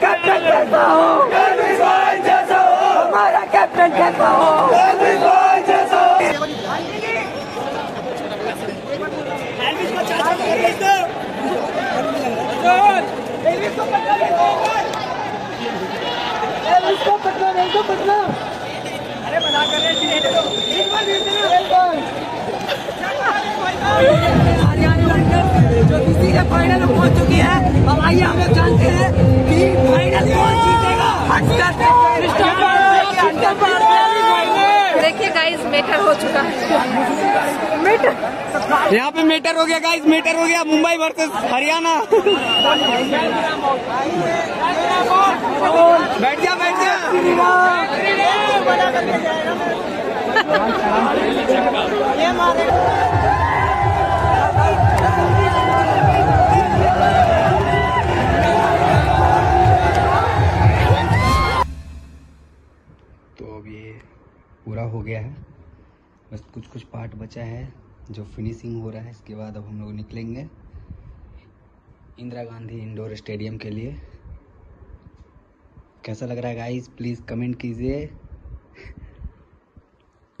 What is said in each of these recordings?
Captain कैसा हो हमारा कैप्टन कैसा हो इसको पकड़ो इसको पकड़ो अरे मना कर रहे एक बार एक बार जो तीसरी फाइनल में पहुँच चुकी है अब आइए हम लोग जानते हैं फाइनल कौन जीतेगा? देखिए गाइस मेटर हो चुका है। मेटर यहाँ पे मीटर हो गया गाइस मीटर हो गया। मुंबई वर्सेस हरियाणा। बैठ जा बैठ जा। तो बस कुछ कुछ पार्ट बचा है जो फिनिशिंग हो रहा है, इसके बाद अब हम लोग निकलेंगे इंदिरा गांधी इंडोर स्टेडियम के लिए। कैसा लग रहा है गाइस प्लीज़ कमेंट कीजिए।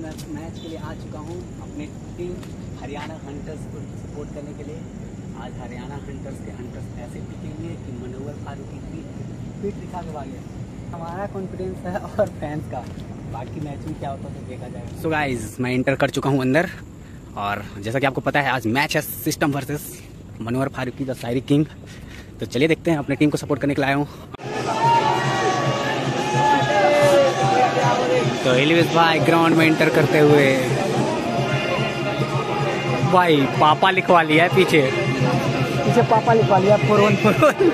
मैं मैच के लिए आ चुका हूँ अपने टीम हरियाणा हंटर्स को सपोर्ट करने के लिए। आज हरियाणा हंटर्स के हंटर्स ऐसे टिकेंगे कि मनोहर फारूकी की पीठ दिखा के भागे हमारा कॉन्फिडेंस है और फैंस का। बाकी मैच में क्या होता है तो देखा जाएगा। सो गाइस मैं इंटर कर चुका हूँ अंदर और जैसा कि आपको पता है आज मैच है system versus Manohar Farooqui the shayari king तो चलिए देखते हैं अपने टीम को सपोर्ट करने के लिए आया हूँ। तो एलिविस भाई ग्राउंड में इंटर करते हुए। भाई पापा लिखवा लिया है पीछे। पीछे पापा लिखवा लिया फोर वन फोर वन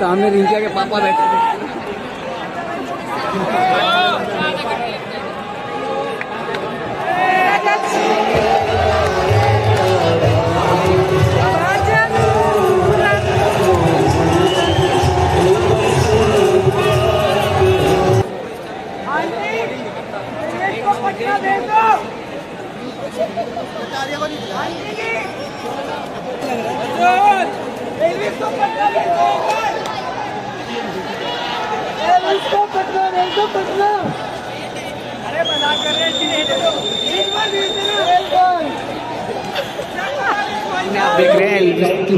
सामने रिंकिया के पापा बैठे थे।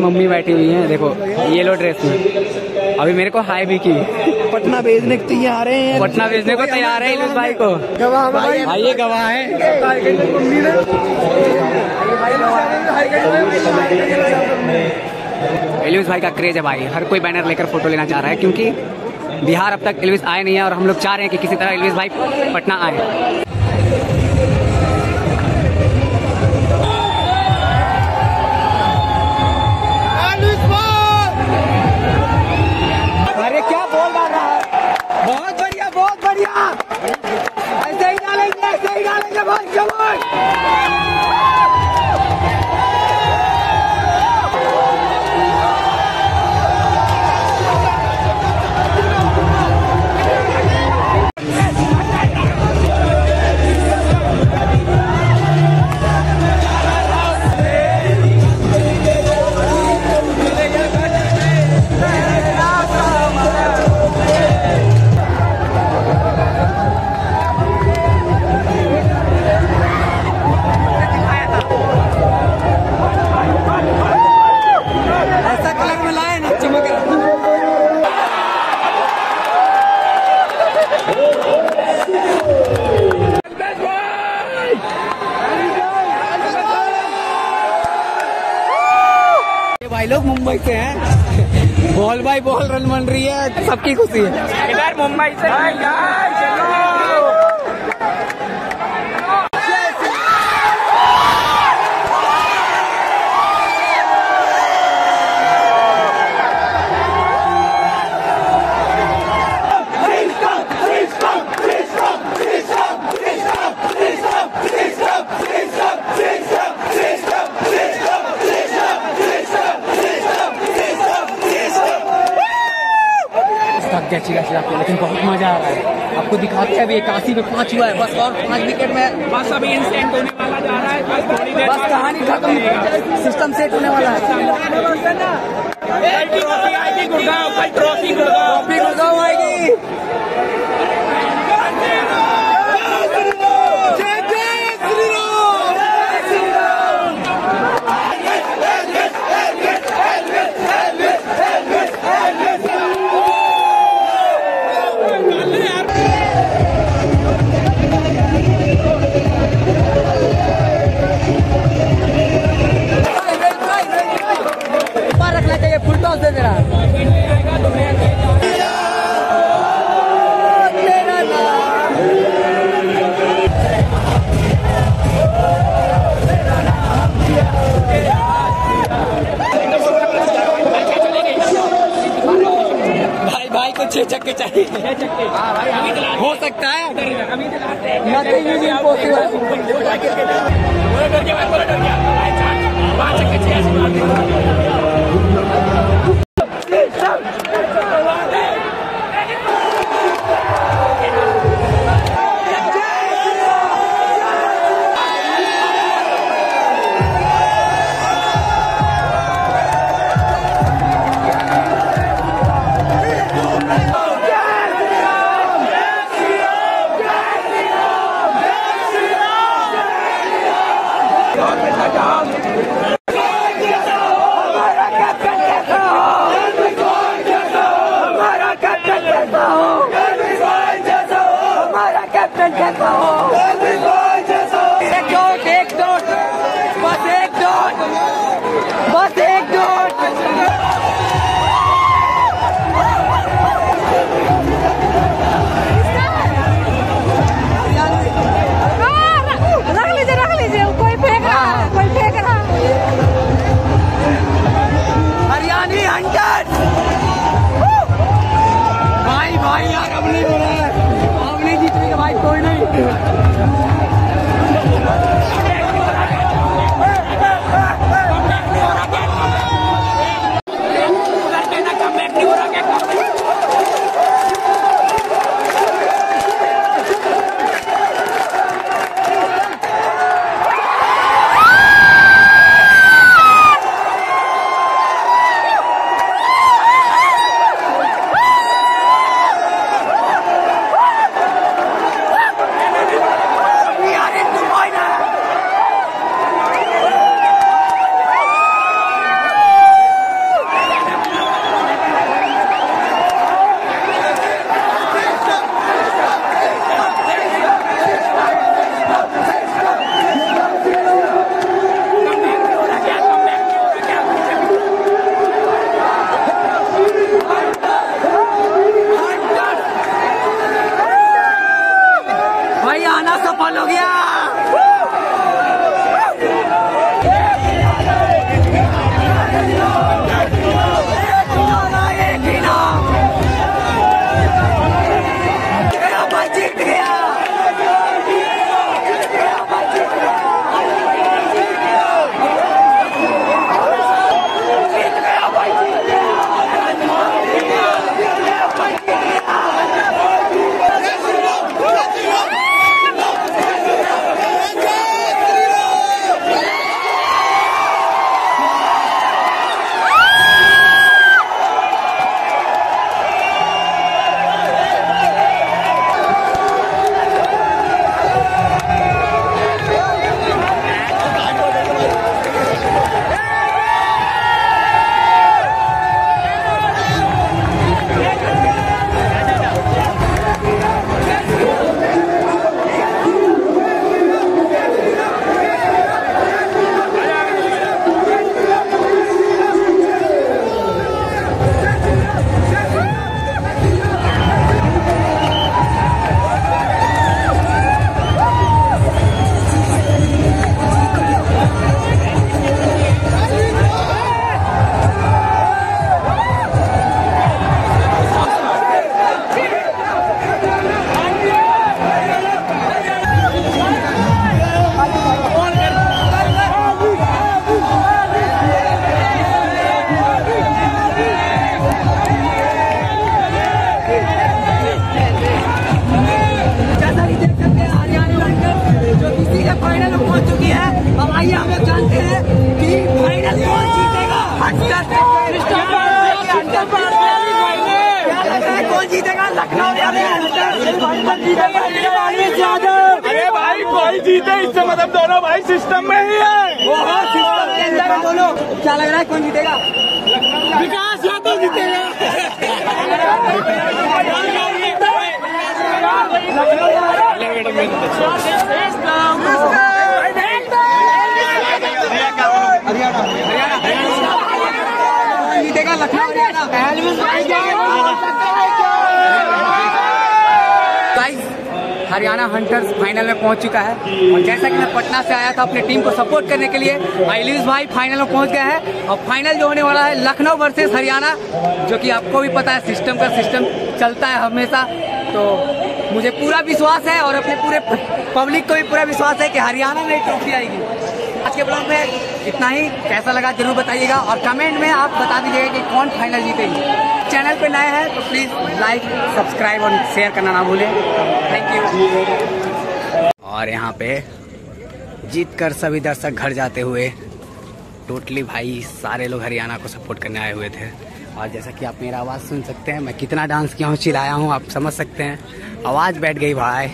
मम्मी बैठी हुई है देखो येलो ड्रेस में। अभी मेरे को हाई भी की। पटना भेजने के तैयार हैं पटना भेजने को तैयार है एल्विस भाई को। गवाह भाई। भाई ये गवाह है। एल्विस भाई का क्रेज है भाई। हर कोई बैनर लेकर फ़ोटो लेना चाह रहा है क्योंकि बिहार अब तक एल्विस आए नहीं है और हम लोग चाह रहे हैं कि किसी तरह एल्विस भाई पटना आए। मुंबई से हैं। बॉल बाय बॉल, रन बन रही है। सबकी खुशी है। इधर मुंबई से। थक खासी चिड़ा लेकिन बहुत मज़ा आ रहा है। आपको दिखाते हैं अभी इक्यासी में पाँच हुआ है बस और पाँच विकेट में बस अभी इंस्टेंट होने वाला जा रहा है बस कहानी खत्म। सिस्टम सेट होने वाला है। ट्रॉफी आएगी गुड़गांव ट्रॉफी गुड़गांव। भी गुड़गांव आएगी। भाई को छह चक्के चाहिए। हो सकता है। नथिंग इज़ इम्पॉसिबल नहीं हो रहा है। आप नहीं जीत रहे भाई कोई नहीं। अरे भाई कोई जीते इससे मतलब दोनों भाई सिस्टम में ही है। सिस्टम के अंदर है दोनों। क्या लग रहा है कौन जीतेगा? विकास यादव जीतेगा। कौन जीतेगा। Lucknow guys Haryana Hunters final में पहुँच चुका है। और जैसा कि मैं पटना से आया था अपने टीम को सपोर्ट करने के लिए, आइलिस भाई फाइनल में पहुँच गया है। और फाइनल जो होने वाला है, लखनऊ वर्सेस हरियाणा, जो कि आपको भी पता है, सिस्टम का सिस्टम चलता है हमेशा। तो मुझे पूरा विश्वास है और अपने पूरे पब्लिक को भी पूरा विश्वास है कि हरियाणा में ट्रॉफी आएगी। आज के ब्लॉग में इतना ही। कैसा लगा ज़रूर बताइएगा और कमेंट में आप बता दीजिएगा कि कौन फाइनल जीतेगी। चैनल पर नए हैं तो प्लीज़ लाइक सब्सक्राइब और शेयर करना ना भूलें। थैंक यू और यहाँ पे जीत कर सभी दर्शक घर जाते हुए टोटली भाई सारे लोग हरियाणा को सपोर्ट करने आए हुए थे। और जैसा कि आप मेरा आवाज़ सुन सकते हैं, मैं कितना डांस किया हूँ, चिल्लाया हूँ, आप समझ सकते हैं। आवाज़ बैठ गई भाई।